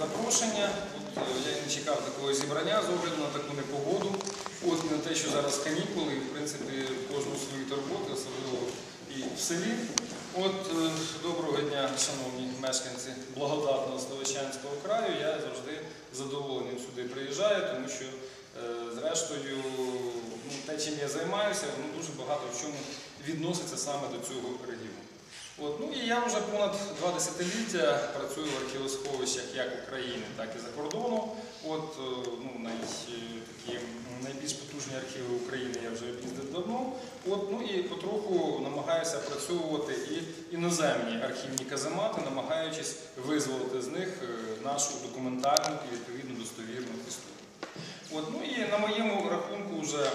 запрошення. От, е, я не чекав такого зібрання з огляду на таку непогоду. От на те, що зараз канікули, в принципі кожну свої турботи, особливо і в селі. От е, доброго дня, шановні мешканці благодатного Словачанського краю. Я завжди з задоволенням сюди приїжджаю, тому що е, зрештою ну, те, чим я займаюся, воно дуже багато в чому відноситься саме до цього регіону. От, ну і я вже понад два десятиліття працюю в архівосховищах як України, так і за кордоном. От е, ну, най, е, такі найбільш потужні архіви України я вже об'їздив давно. От, ну і потроху намагаюся опрацьовувати і іноземні архівні каземати, намагаючись визволити з них е, нашу документальну і відповідно достовірну історію. От, ну і на моєму рахунку вже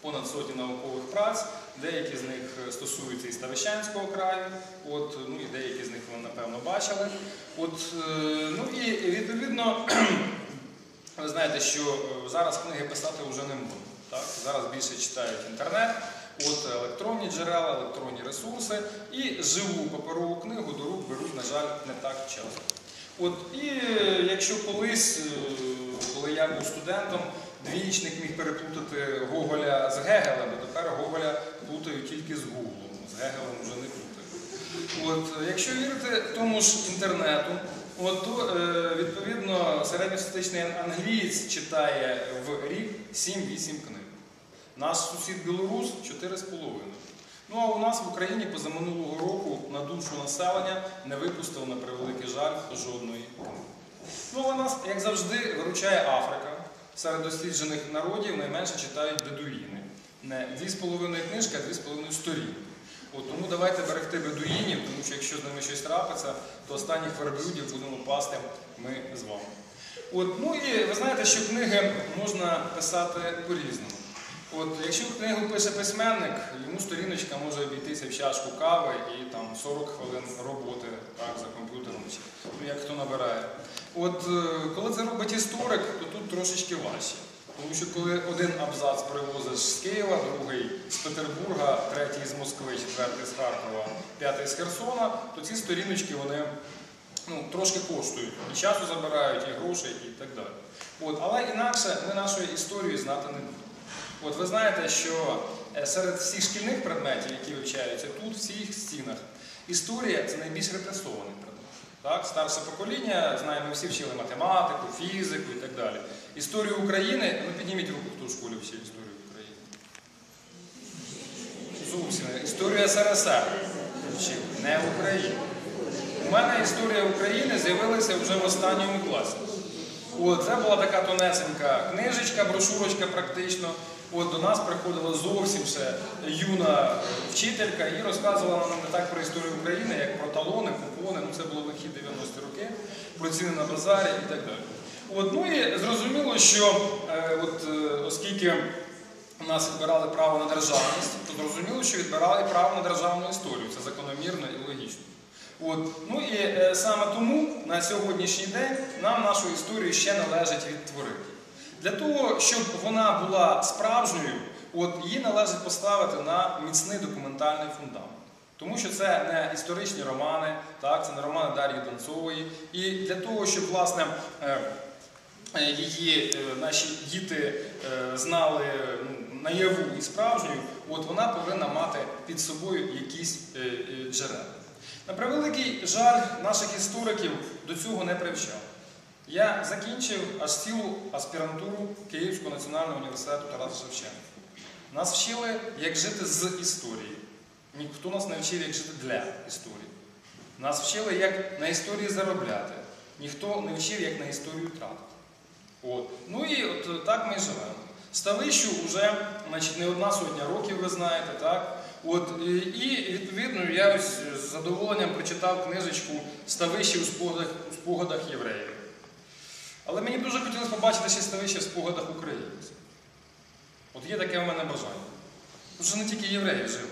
понад сотні наукових праць. Деякі з них е, стосуються і Ставищенського краю, от, ну і деякі з них ви напевно бачили. От, е, ну і відповідно, ви знаєте, що е, зараз книги писати вже не можна. Так? Зараз більше читають інтернет, от електронні джерела, електронні ресурси, і живу паперову книгу до рук беруть, на жаль, не так часто. От, і якщо колись, коли я був студентом, двічник міг переплутати Гоголя з Гегелем, то тепер Гоголя плутають тільки з Гуглом, з Гегелем вже не плутають. От, якщо вірити тому ж інтернету, от, то е, відповідно середньостатичний англієць читає в рік 7-8 книг. Наш сусід білорус 4,5. Ну а у нас в Україні позаминулого року на душу населення не випустили на превеликий жаль жодної книги. Ну, але нас, як завжди, виручає Африка. Серед досліджених народів найменше читають бедуїни. Не 2,5 книжки, а 2,5 сторінки. Тому давайте берегти бедуїнів, тому що якщо з ними щось трапиться, то останніх верблюдів будемо пасти ми з вами. От, ну і ви знаєте, що книги можна писати по-різному. От, якщо книгу пише письменник, йому сторіночка може обійтися в чашку кави і там 40 хвилин роботи так, за комп'ютером, ну, як хто набирає. От е, коли це робить історик, то тут трошечки важче. Тому що коли один абзац привозиш з Києва, другий з Петербурга, третій з Москви, четвертий з Харкова, п'ятий з Херсона, то ці сторіночки вони ну, трошки коштують. І часу забирають, і грошей, і так далі. От, але інакше ми нашої історії знати не будемо. От ви знаєте, що е, серед всіх шкільних предметів, які вивчаються тут, в цих стінах, історія це найбільш репресований предмет. Так? Старше покоління, знаємо, ми всі вчили математику, фізику і так далі. Історію України, ну підніміть руку, хто в школі вчив історію України. Зовсім. Історію СРСР вчив, не України. У мене історія України з'явилася вже в останньому класі. От, це була така тонесенька книжечка, брошурочка практично. От до нас приходила зовсім ще юна вчителька і розказувала нам не так про історію України, як про талони, купони. Ну це було лихі 90-ті роки, про ціни на базарі і так далі. От, ну і зрозуміло, що е, от, е, оскільки у нас відбирали право на державність, то зрозуміло, що відбирали право на державну історію. Це закономірно і логічно. От. Ну і е, саме тому на сьогоднішній день нам нашу історію ще належить відтворити. Для того, щоб вона була справжньою, от, її належить поставити на міцний документальний фундамент. Тому що це не історичні романи, так, це не романи Дар'ї Донцової. І для того, щоб власне, е, е, її е, наші діти знали ну, наяву і справжньою, от вона повинна мати під собою якісь джерела. На превеликий жаль наших істориків до цього не привчав. Я закінчив аж аспірантуру Київського національного університету Тараса Шевченка. Нас вчили, як жити з історії. Ніхто нас не вчив, як жити для історії. Нас вчили, як на історії заробляти. Ніхто не вчив, як на історію тратити. От. Ну і от так ми живемо. Ставищу вже значить, не одна сотня років, ви знаєте, так? От, і, відповідно я ось з задоволенням прочитав книжечку спогадах, у спогадах євреїв. Але мені дуже хотілося побачити ще ставище в спогадах українців. От є таке в мене бажання. Тут же не тільки євреї жили.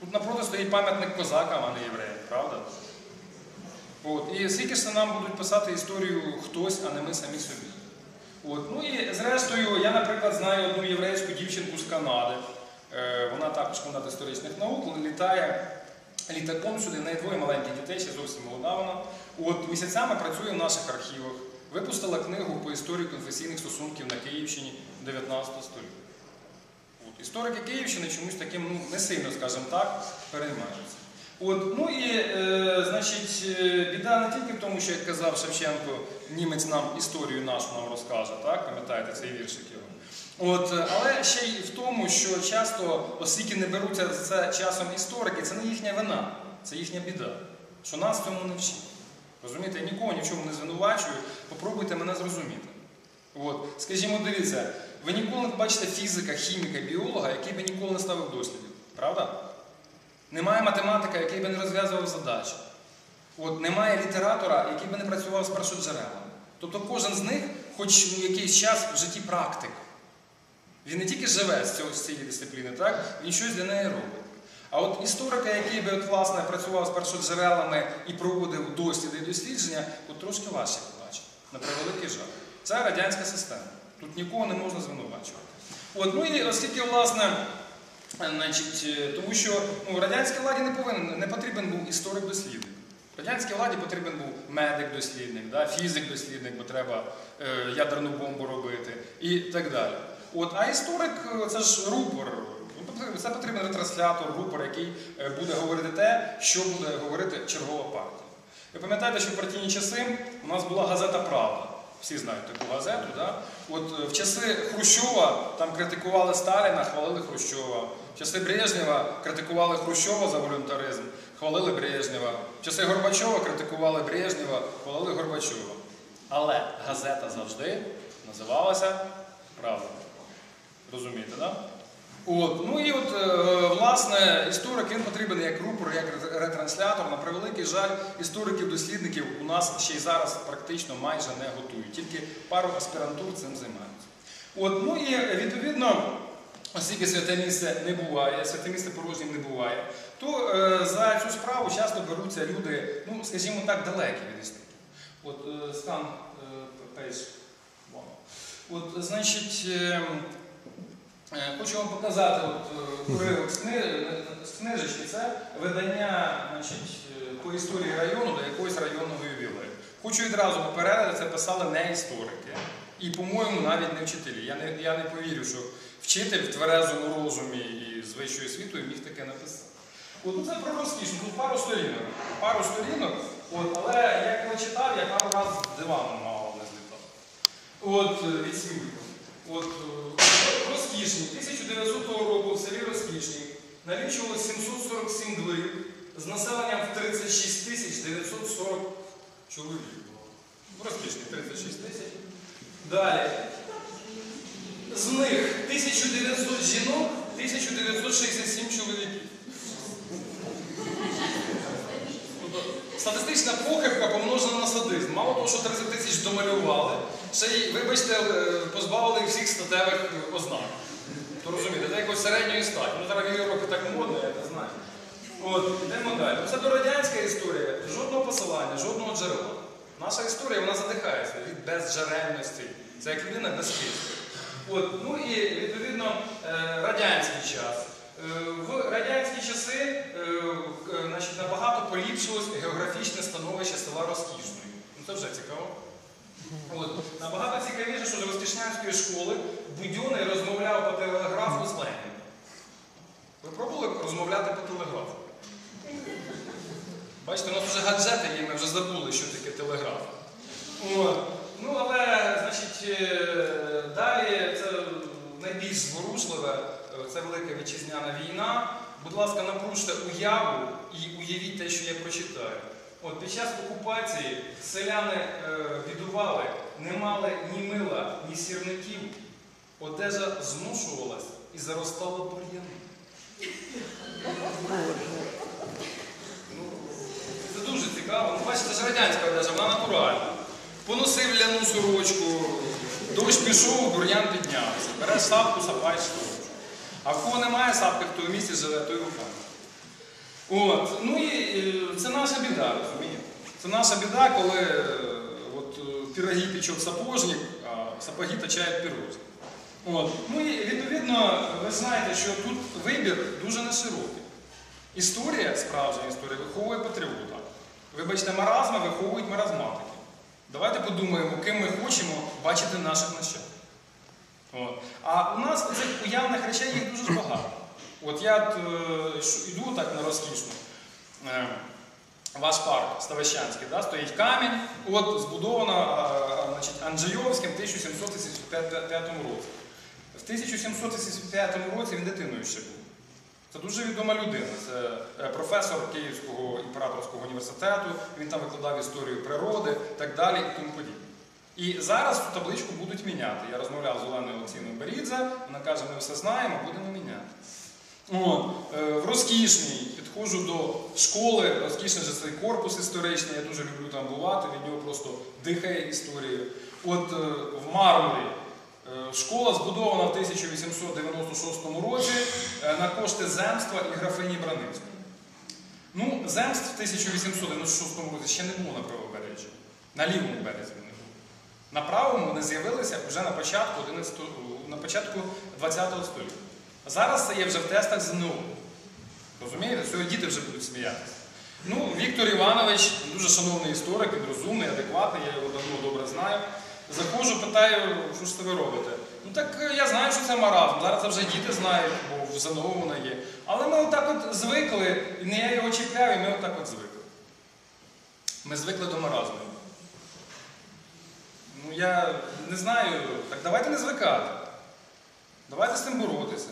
Тут напроти стоїть пам'ятник козакам, а не євреям, правда? От. І скільки ж нам будуть писати історію хтось, а не ми самі собі. От. Ну і зрештою, я, наприклад, знаю одну єврейську дівчинку з Канади. Е, Вона також кандидат історичних наук, літає літаком сюди, в неї двоє маленьких дітей, ще зовсім молода вона. От місяцями працює в наших архівах. Випустила книгу по історії конфесійних стосунків на Київщині 19 століття. Історики Київщини чомусь таким ну, не сильно, скажімо так, переймаються. От, ну і, е, значить, е, біда не тільки в тому, що, як казав Шевченко, німець нам історію нашу нам розкаже, так? Пам'ятаєте цей віршик його. От, е, але ще й в тому, що часто, оскільки не беруться за це часом історики, це не їхня вина, це їхня біда. Що нас цьому не вчить. Розумієте, я нікого ні не звинувачую, попробуйте мене зрозуміти. От, скажімо, дивіться, ви ніколи не побачите фізика, хіміка, біолога, який би ніколи не ставив дослідів. Правда? Немає математика, який би не розв'язував задачі. От, немає літератора, який би не працював з першоджерелами. Тобто кожен з них, хоч ну, якийсь час в житті практик. Він не тільки живе з, з цієї дисципліни, так? він щось для неї робить. А от історика, який би от, власне, працював з першоджерелами і проводив досліди і дослідження, от трошки важче побачити. На превеликий жаль. Це радянська система. Тут нікого не можна звинувачувати. От, ну і оскільки, власне, значить, е, тому що ну, радянській владі не повинен, не потрібен був історик-дослідник. Радянській владі потрібен був медик-дослідник, да, фізик-дослідник, бо треба е, ядерну бомбу робити і так далі. От, а історик е, це ж рупор. Це потрібен ретранслятор, рупор, який е, буде говорити те, що буде говорити чергова партія. Ви пам'ятаєте, що в партійні часи у нас була газета Правда. Всі знають таку газету. Да? От е, в часи Хрущова там критикували Сталіна, хвалили Хрущова. В часи Брежнєва критикували Хрущова за волюнтаризм, хвалили Брежнєва. В часи Горбачова критикували Брежнєва, хвалили Горбачова. Але газета завжди називалася Правда. Розумієте, так? От, ну і от, е, власне, історик він потрібен як рупор, як ретранслятор. На превеликий жаль, істориків-дослідників у нас ще й зараз практично майже не готують. Тільки пару аспірантур цим займаються. От, ну і відповідно, оскільки святе місце не буває, святе місце порожнім не буває, то е, за цю справу часто беруться люди, ну, скажімо так, далекі від історії. От е, стан е, пейдж. От, значить. Е, Е, Хочу вам показати от, е, уривок з кни- книжечки. Це видання значить, е, по історії району до якогось районного ювілею. Хочу відразу попередити, це писали не історики. І, по-моєму, навіть не вчителі. Я не, я не повірю, що вчитель в тверезому розумі і з вищою освітою міг таке написати. От ну, це про розкішно, тут пару сторінок. Пару сторінок, от, але я коли читав, я пару разів диваном мало не злітав. От е, від сміху. От, е, розкішні. 1900 року в селі Розкішні налічувало 747 дворів з населенням в 36 тисяч 940 чоловік. Розкішні 36 тисяч. Далі. З них 1900 жінок, 1967 чоловіків. Статистична похибка помножена на садизм. Мало того, що 30 тисяч домалювали, ще вибачте, е, позбавили всіх статевих е, ознак. То розумієте, це якось середньої статі. Ну зараз в Європі так модно, я не знаю. От, йдемо далі. Це дорадянська історія, жодного посилання, жодного джерела. Наша історія вона задихається від безджерельності. Це як людина без кістки. От, ну і відповідно е, радянський час. В радянські часи значить, набагато поліпшилось географічне становище села Розкішної. Ну це вже цікаво. От. Набагато цікавіше, що з Розкішнянської школи Будьонний розмовляв по телеграфу з Леніном. Ви пробували розмовляти по телеграфу? Бачите, у нас вже гаджети є, ми вже забули, що таке телеграф. Ну, але, значить, е, далі це найбільш зворушливе, е, це велика вітчизняна війна. Будь ласка, напружте уяву і уявіть те, що я прочитаю. От під час окупації селяни е, бідували, не мали ні мила, ні сірників. Одежа зношувалась і заростала бур'яни. Ну, Це дуже цікаво. Ну, бачите, це радянська одежа, вона натуральна. Поносив ляну сорочку, дощ пішов, бур'ян піднявся. Береш сапку, сапаєш сорочку. А в кого немає сапки, хто в місті живе, той руками. От. Ну і е, це наша біда, розумієте? Це наша біда, коли е, от, е, пироги печет сапожник, а сапоги точають пірожник. От. Ну і відповідно, ви знаєте, що тут вибір дуже не широкий. Історія, справжня історія, виховує патріота. Вибачте, маразми виховують маразматики. Давайте подумаємо, ким ми хочемо бачити наших нащадків. А у нас цих уявних речей їх дуже багато. От я от, е, йду так на розкішну. Е, ваш парк Ставищанський, да, стоїть камінь, от збудовано а, а, значить, Анджейовським в 1775 році. В 1775 році він дитиною ще був. Це дуже відома людина. Це е, професор Київського імператорського університету, він там викладав історію природи так далі і тому подібне. І зараз цю табличку будуть міняти. Я розмовляв з Оленою Олексійною Берідзе, вона каже, ми все знаємо, будемо міняти. От, е, в розкішній підходжу до школи, розкішний же цей корпус історичний, я дуже люблю там бувати, від нього просто дихає історією. От е, в Мармурі е, школа збудована в 1896 році на кошти земства і графині Браницької. Ну, земств в 1896 році ще не було на правобережжі. На лівому березі вони були. На правому вони з'явилися вже на початку 11, на початку 20 століття. Зараз це є вже в тестах ЗНО. Розумієте? Сьогодні діти вже будуть сміятися. Ну, Віктор Іванович, дуже шановний історик, він розумний, адекватний, я його давно добре знаю. Заходжу, питаю, що ж це ви робите? Ну так е, я знаю, що це маразм. Зараз це вже діти знають, бо в ЗНО воно є. Але ми отак от звикли, і не я його чіпляю, і ми отак от звикли. Ми звикли до маразму. Ну я не знаю, так давайте не звикати. Давайте з цим боротися.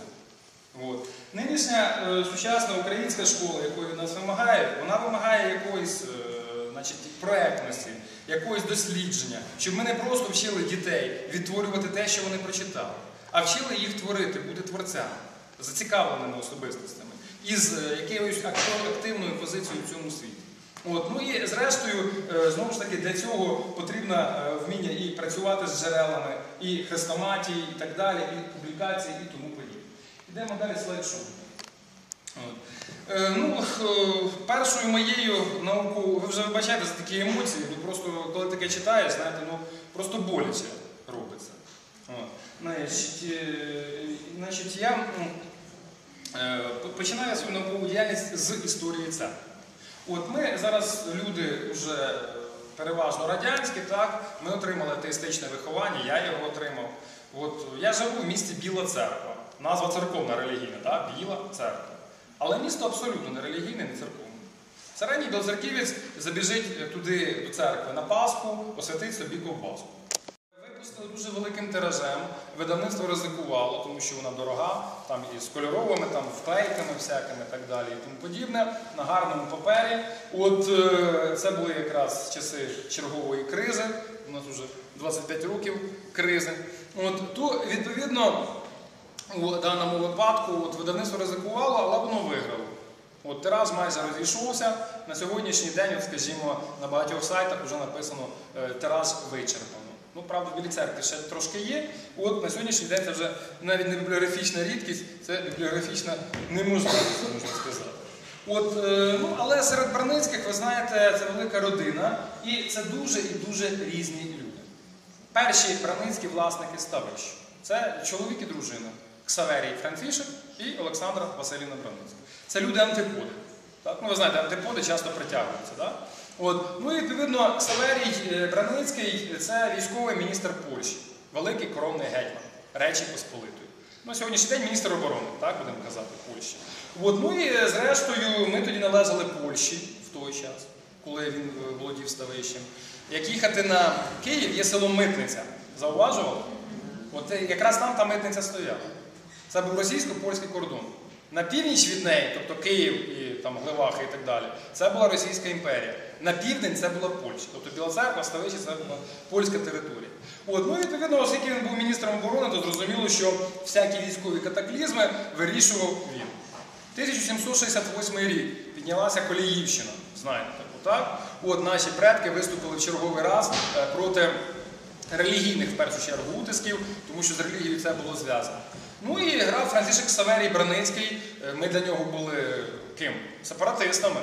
От. Нинішня е, сучасна українська школа, якої нас вимагає, вона вимагає якоїсь е, значить, проектності, якогось дослідження, щоб ми не просто вчили дітей відтворювати те, що вони прочитали, а вчили їх творити, бути творцями, зацікавленими особистостями, із е, якоюсь активною позицією в цьому світі. От, ну і зрештою, е, знову ж таки, для цього потрібно е, вміння і працювати з джерелами, і хрестоматії, і так далі, і публікації, і тому. Йдемо далі слайд-шоу. Е, ну, е, першою моєю наукою, ви вже вибачаєте за такі емоції, ну просто коли таке читаєш, знаєте, ну просто боляче робиться. Е, значить, я е, починаю свою наукову діяльність з історії церкви. От ми зараз люди вже переважно радянські, так, ми отримали атеїстичне виховання, я його отримав. От, я живу в місті Біла церква. Назва церковна релігійна, так? Біла церква. Але місто абсолютно не релігійне, не церковне. Середній білоцерківець забіжить туди до церкви на Пасху, посвятить собі ковбаску. Випустили дуже великим тиражем, видавництво ризикувало, тому що вона дорога, там і з кольоровими, там вклейками всякими і так далі, і тому подібне, на гарному папері. От е, це були якраз часи чергової кризи, у нас вже 25 років кризи. От, то, відповідно, у даному випадку от, видавництво ризикувало, але воно виграло. От тираж майже розійшовся. На сьогоднішній день, от, скажімо, на багатьох сайтах вже написано е, тираж вичерпано. Ну, правда, в білій церкві ще трошки є. От на сьогоднішній день це вже навіть не бібліографічна рідкість, це бібліографічна неможливість, можна сказати. От, е, ну, але серед Браницьких, ви знаєте, це велика родина, і це дуже і дуже різні люди. Перші браницькі власники ставищ це чоловік і дружина Ксаверій Франфішек і Олександра Василівна Браницька. Це люди антиподи. Так? Ну, ви знаєте, антиподи часто притягуються. Так? От. Ну і відповідно, Ксаверій е, Браницький це військовий міністр Польщі, великий коронний гетьман Речі Посполитої. Ну, сьогоднішній день міністр оборони, так будемо казати, Польщі. От. Ну і зрештою, ми тоді належали Польщі в той час, коли він е, володів ставищем. Як їхати на Київ, є село Митниця. Зауважували? От е, якраз там та митниця стояла. Це був російсько-польський кордон. На північ від неї, тобто Київ і там Гливахи і так далі, це була Російська імперія. На південь це була Польща. Тобто Біла церква, Ставичі це була польська територія. От, ну відповідно, оскільки він був міністром оборони, то зрозуміло, що всякі військові катаклізми вирішував він. 1768 рік піднялася Коліївщина, знаєте таку, так? От наші предки виступили в черговий раз е, проти релігійних в першу чергу утисків, тому що з релігією це було зв'язано. Ну і грав Францишек Саверій Браницький. Е, Ми для нього були ким? Сепаратистами.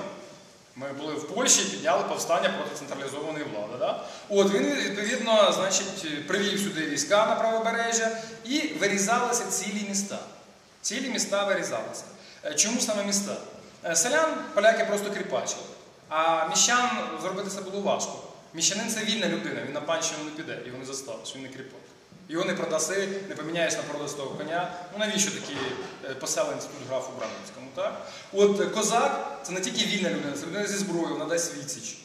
Ми були в Польщі, і підняли повстання проти централізованої влади. Да? От він відповідно, значить, привів сюди війська на правобережжя і вирізалися цілі міста. Цілі міста вирізалися. Е, Чому саме міста? Е, Селян поляки просто кріпачили, а міщан зробити це було важко. Міщанин це вільна людина, він на панщину не піде, його не заставиш, він не кріпак. Його не продаси, не поміняєш на продастого коня. Ну навіщо такі е, поселенці тут граф у Браницькому, так? От козак це не тільки вільна людина, це людина зі зброєю, вона дасть відсіч.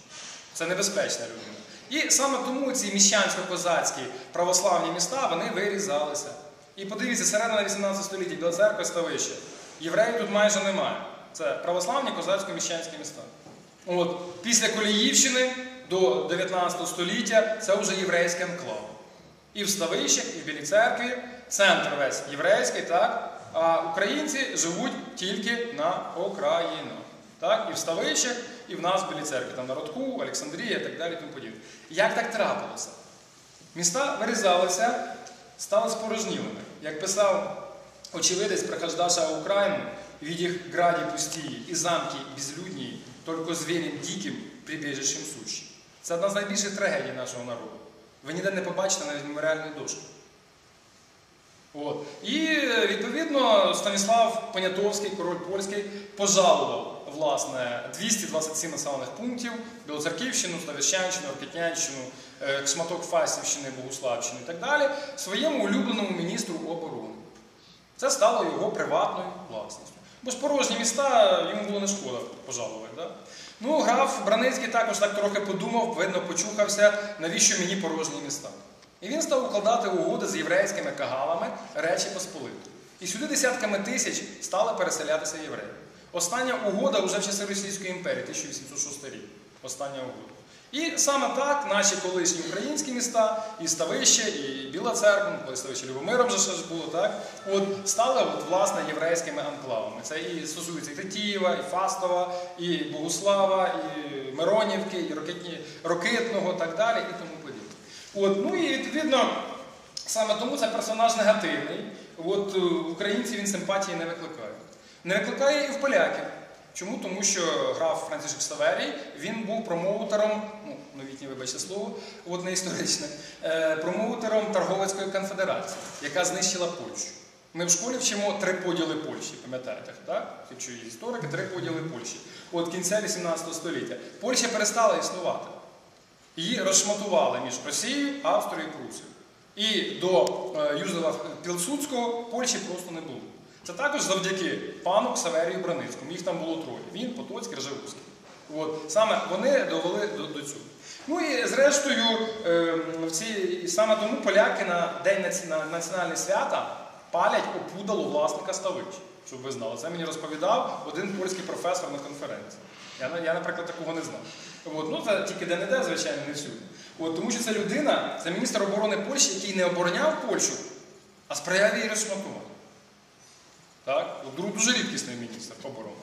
Це небезпечна людина. І саме тому ці міщансько-козацькі православні міста вони вирізалися. І подивіться, середина 18 століття, Біла церква ставище. Євреїв тут майже немає. Це православні козацько-міщанські міста. От, після Коліївщини до 19 століття це вже єврейський анклав. І в Ставищах, і в Білій церкві центр весь єврейський, так? А українці живуть тільки на Окраїну. Так? І в Ставищах, і в нас в Білій церкві, там на Родку, Олександрія і так далі. Тому. Як так трапилося? Міста вирізалися, стали спорожнілими. Як писав очевидець прихождаша Україну, від їх граді пустії і замки безлюдні, тільки звірям диким прибіжищем сущі. Це одна з найбільших трагедій нашого народу. Ви ніде не побачите навіть меморіальної дошки. От. І відповідно Станіслав Понятовський, король польський, пожалував власне 227 населених пунктів Білоцерківщину, Ставищанщину, Рокетнянщину, е, шматок Фасівщини, Богуславщини і так далі своєму улюбленому міністру оборони. Це стало його приватною власністю. Бо ж порожні міста йому було не шкода пожалувати. Да? Ну, граф Браницький також так трохи подумав, видно, почухався, навіщо мені порожні міста. І він став укладати угоди з єврейськими кагалами Речі Посполитої. І сюди десятками тисяч стали переселятися євреї. Остання угода вже в часи Російської імперії, 1806 рік. Остання угода. І саме так наші колишні українські міста, і Ставище, і Біла Церква, ну, коли Ставище Любомиром вже ж було, так, от, стали от, власне єврейськими анклавами. Це і стосується і Тетіїва, і Фастова, і Богуслава, і Миронівки, і Рокитні, Рокитного, так далі, і тому подібне. От, ну і відповідно, саме тому це персонаж негативний. От, е, українців він симпатії не викликає. Не викликає і в поляків. Чому? Тому що граф Францишек Саверій, він був промоутером, ну, новітнє, вибачте слово, от не історичне, е, промоутером Торговецької конфедерації, яка знищила Польщу. Ми в школі вчимо три поділи Польщі, пам'ятаєте, так? Якщо історики, три поділи Польщі. От кінця 18 століття. Польща перестала існувати. Її розшматували між Росією, Австрією і Прусією. І до е, Юзефа Пілсудського Польщі просто не було. Це також завдяки пану Ксаверію Браницькому. Їх там було троє. Він, Потоцький, Ржевузький. От. Саме вони довели до, до цього. Ну і зрештою, е, в ці, саме тому поляки на День наці- на свята палять опудало власника ставищ. Щоб ви знали. Це мені розповідав один польський професор на конференції. Я, я наприклад, такого не знав. От. Ну, це тільки де-не-де, звичайно, не всюди. От, тому що це людина, це міністр оборони Польщі, який не обороняв Польщу, а сприяв її розшматувати. Так? От, дру- дуже рідкісний міністр оборони.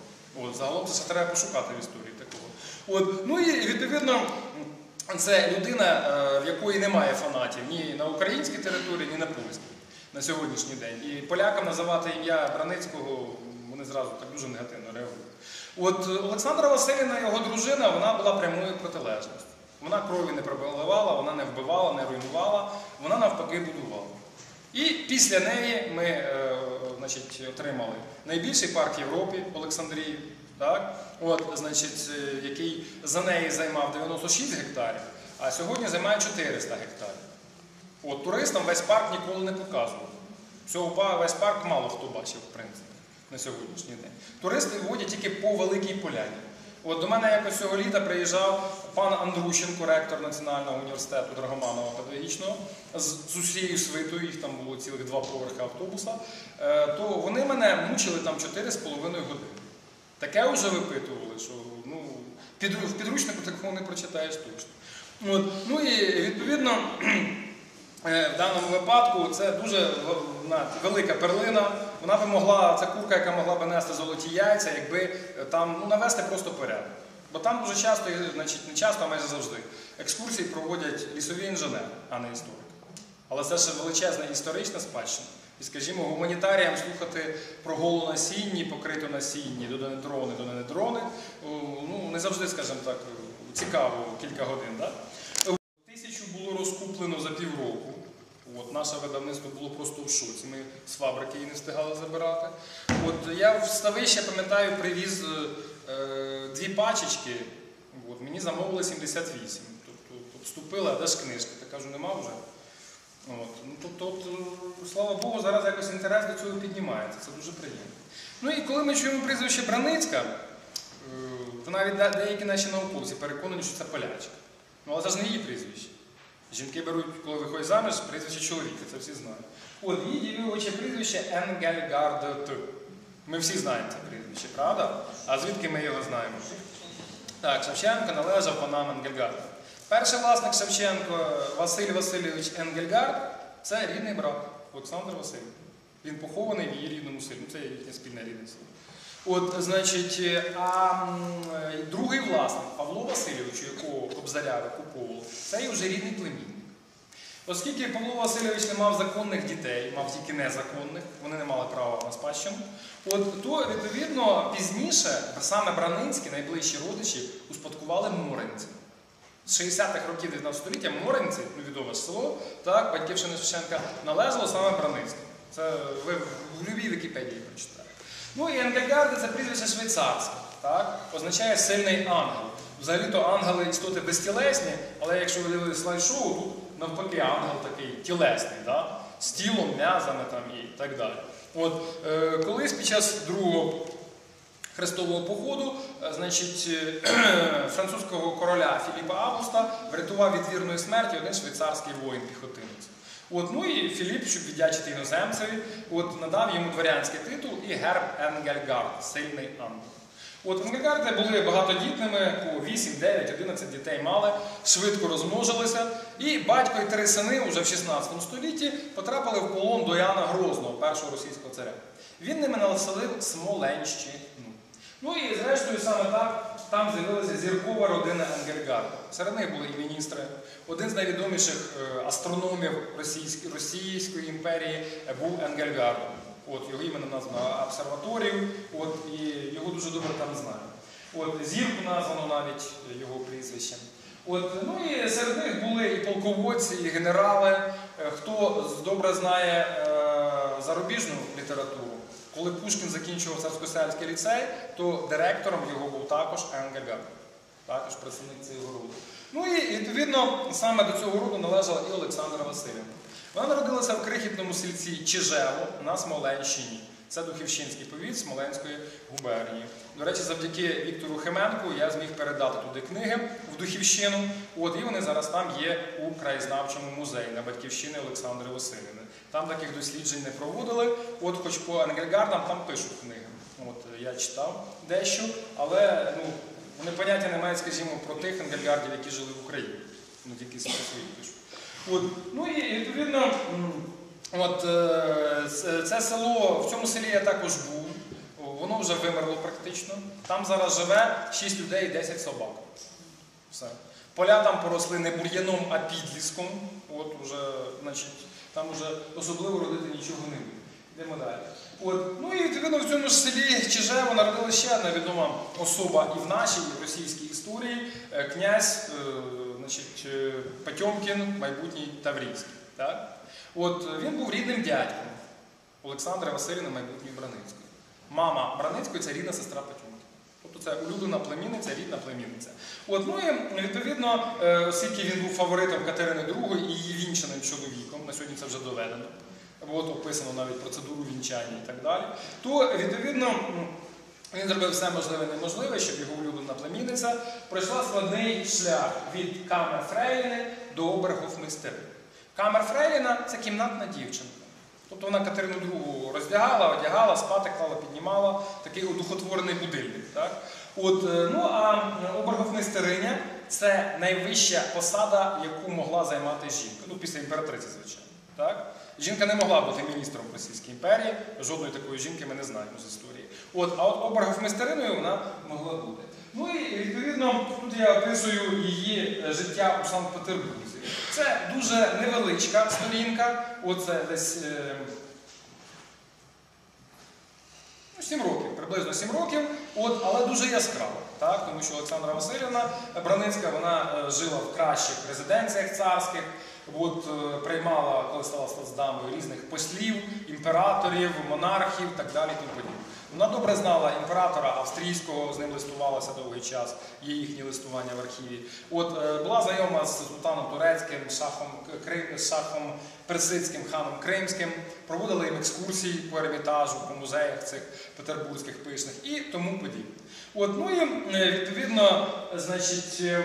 От, загалом це треба пошукати в історії такого. От, ну і відповідно, це людина, е, в якої немає фанатів ні на українській території, ні на польській на сьогоднішній день. І полякам називати ім'я Браницького вони зразу так дуже негативно реагують. От Олександра Василівна, його дружина, вона була прямою протилежністю. Вона крові не проливала, вона не вбивала, не руйнувала, вона навпаки будувала. І після неї ми е, значить, отримали найбільший парк Європи Олександрії, так? От, значить, е, який за неї займав 96 гектарів, а сьогодні займає 400 гектарів. От, туристам весь парк ніколи не показував. Цього весь парк мало хто бачив, в принципі, на сьогоднішній день. Туристи водять тільки по Великій Поляні. От до мене якось цього літа приїжджав пан Андрущенко, ректор Національного університету Драгоманова педагогічного, з, усією свитою, їх там було цілих два поверхи автобуса, е, то вони мене мучили там 4,5 години. Таке вже випитували, що ну, в підручнику такого не прочитаєш точно. От, ну і відповідно. Е, В даному випадку це дуже велика перлина. Вона би могла, це курка, яка могла би нести золоті яйця, якби е, там ну, навести просто порядок. Бо там дуже часто, значить, не часто, а майже завжди, екскурсії проводять лісові інженери, а не історики. Але це ще величезна історична спадщина. І, скажімо, гуманітаріям слухати про голу насінні, покриту насінні, до дрони, до недрони, ну, не завжди, скажімо так, цікаво кілька годин. Да? Тисячу було розкуплено за півроку. Наше видавництво було просто в шоці. Ми з фабрики її не встигали забирати. От я в ставище, пам'ятаю, привіз е, е, дві пачечки. От, мені замовили 78. Тобто вступила, а де ж книжка? Я кажу, нема вже. От. Ну, тобто, от, е, слава Богу, зараз якось інтерес до цього піднімається. Це дуже приємно. Ну і коли ми чуємо прізвище Браницька, е, то навіть деякі наші науковці переконані, що це полячка. Ну, але це ж не її прізвище. Жінки беруть, коли виходять заміж, прізвище чоловіка, це всі знають. От її дівчиноче прізвище Енгельгард. Ми всі знаємо це прізвище, правда? А звідки ми його знаємо? Так, Шевченко належав панам Енгельгарда. Перший власник Шевченко Василь Васильович Енгельгард це рідний брат Олександр Васильович. Він похований в її рідному селі. Ну, це їхнє спільне рідне село. От, значить, а е, другий власник Павло Васильович, якого Кобзаря викуповував, це і вже рідний племінник. Оскільки Павло Васильович не мав законних дітей, мав тільки незаконних, вони не мали права на спадщину, от, то відповідно пізніше саме Бранинські, найближчі родичі, успадкували Моринці. З 60-х років 19 століття Моринці, ну відоме село, так, батьківщина Шевченка, належало саме Браницьким. Це ви в любій Вікіпедії прочитаєте. Ну і Енгельгарди це прізвище швейцарське, так? означає сильний ангел. Взагалі-то ангели істоти безтілесні, але якщо ви дивилися слайд-шоу, тут навпаки ангел такий тілесний, да? з тілом, м'язами там і так далі. От, е, колись під час другого хрестового походу, е, значить, е, французького короля Філіпа Августа врятував від вірної смерті один швейцарський воїн-піхотинець. От, ну і Філіп, щоб віддячити іноземцеві, от, надав йому дворянський титул і герб Енгельгард, сильний ангел. От Енгельгарди були багатодітними, по 8, 9, 11 дітей мали, швидко розмножилися, і батько і три сини вже в 16 столітті потрапили в полон до Яна Грозного, першого російського царя. Він ними населив Смоленщину. Ну і зрештою саме так там з'явилася зіркова родина Енгельгарда. Серед них були і міністри. Один з найвідоміших е, астрономів Російської, імперії був Енгельгард. От його іменно названо обсерваторію, от, і його дуже добре там знають. От зірку названо навіть його прізвищем. От, ну і серед них були і полководці, і генерали. Е, Хто добре знає е, зарубіжну літературу, коли Пушкін закінчував царсько-сельський ліцей, то директором його був також НГГ, також представник цього роду. Ну і відповідно саме до цього роду належала і Олександра Васильівна. Вона народилася в крихітному сільці Чижево на Смоленщині. Це Духівщинський повіт Смоленської губернії. До речі, завдяки Віктору Хименку я зміг передати туди книги в Духівщину. От і вони зараз там є у краєзнавчому музеї на батьківщини Олександри Васильівни. Там таких досліджень не проводили. От, хоч по Енгельгардам там пишуть книги. От я читав дещо, але ну, вони поняття не мають, скажімо, про тих енгельгардів, які жили в Україні. Ну тільки свої пишуть. От, ну і відповідно, от, е, це- село, в цьому селі я також був, воно вже вимерло практично. Там зараз живе 6 людей і 10 собак. Все. Поля там поросли не бур'яном, а підліском. От уже, значить, там вже особливо родити нічого не буде. Йдемо далі. От, ну і відповідно в цьому ж селі Чижево народилася ще одна відома особа і в нашій і в російській історії е, князь е, значить, е, майбутній Таврійський. Так? От, е, він був рідним дядьком Олександра Василівна майбутньої Браницької. Мама Браницької це рідна сестра Потьомкіна. Тобто це улюблена племінниця, рідна племінниця. От, ну і відповідно, е, оскільки він був фаворитом Катерини II і її вінчаним чоловіком, на сьогодні це вже доведено, от описано навіть процедуру вінчання і так далі, то відповідно. Він зробив все можливе і неможливе, щоб його улюблена племінниця пройшла складний шлях від камер Фрейліни до обергофмейстери. Камер Фрейліна це кімнатна дівчинка. Тобто вона Катерину II роздягала, одягала, спати клала, піднімала, такий одухотворений будильник. Так? От, е, ну а обергофмейстериня це найвища посада, яку могла займати жінка. Ну, після імператриці, звичайно. Так? Жінка не могла бути міністром Російської імперії, жодної такої жінки ми не знаємо з історії. От, а от обергофмейстериною вона могла бути. Ну і відповідно тут я описую її е, життя у Санкт-Петербурзі. Це дуже невеличка сторінка, оце десь е, ну, 7 років, приблизно 7 років, але дуже яскрава. Тому що Олександра Васильівна Браницька вона е, жила в кращих резиденціях царських, е, приймала, коли стала статсдамою, різних послів, імператорів, монархів і так далі. Вона добре знала імператора австрійського, з ним листувалася довгий час, є їхні листування в архіві. От е, була знайома з султаном турецьким, шахом Крим, шахом персидським, ханом Кримським, проводили їм екскурсії по ермітажу, по музеях цих петербурзьких пишних і тому подібне. От, ну і е, відповідно, значить. е,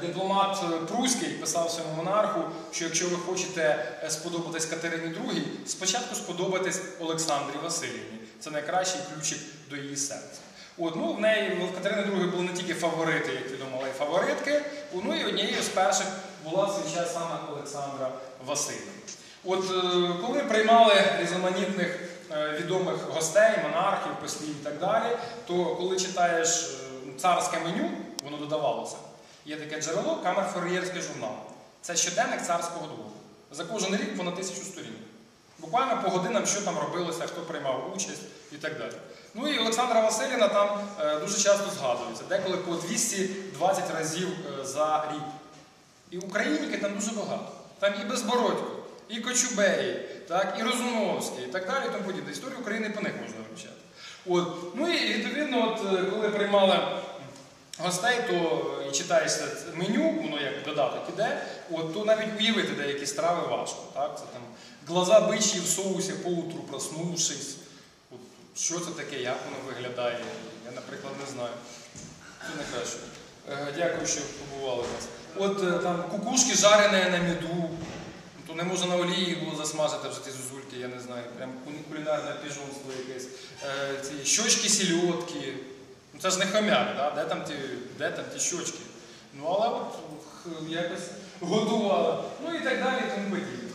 Дипломат Пруський писав своєму монарху, що якщо ви хочете сподобатись Катерині II, спочатку сподобатись Олександрі Васильівні. Це найкращий ключик до її серця. От, ну, в неї ну, в Катерини II були не тільки фаворити, як відомо, але й фаворитки. Ну і однією з перших була свій час саме Олександра Васильівна. От е, коли приймали різноманітних е, відомих гостей, монархів, послів і так далі, то коли читаєш е, царське меню, воно додавалося. Є таке джерело Камерфер'єрський журнал. Це щоденник царського двору. За кожен рік понад тисячу сторінок. Буквально по годинам, що там робилося, хто приймав участь і так далі. Ну і Олександра Васильівна там е, дуже часто згадується, деколи по 220 разів е, за рік. І українки там дуже багато. Там і Безбородько, і Кочубеї, так, і Розумовський, і так далі. Тому подібне. Історію України по них можна вивчати. От. Ну і відповідно, от, е, коли приймали гостей, то і читаєшся меню, воно як додаток іде, от, то навіть уявити деякі страви важко. Так? Це там глаза бичі в соусі поутру проснувшись. От, що це таке, як воно виглядає? Я, наприклад, не знаю. Це не краще. Е, Дякую, що побували у нас. От е, там кукушки жарені на міду. То не можна на олії було засмажити вже ті зузульки, я не знаю. Прям кулінарне піжонство якесь. Е, ці щочки сільотки. Ну це ж не хомяк, да? де, там ті, де там ті щочки? Ну але от якось готувала. Ну і так далі, тому подібне.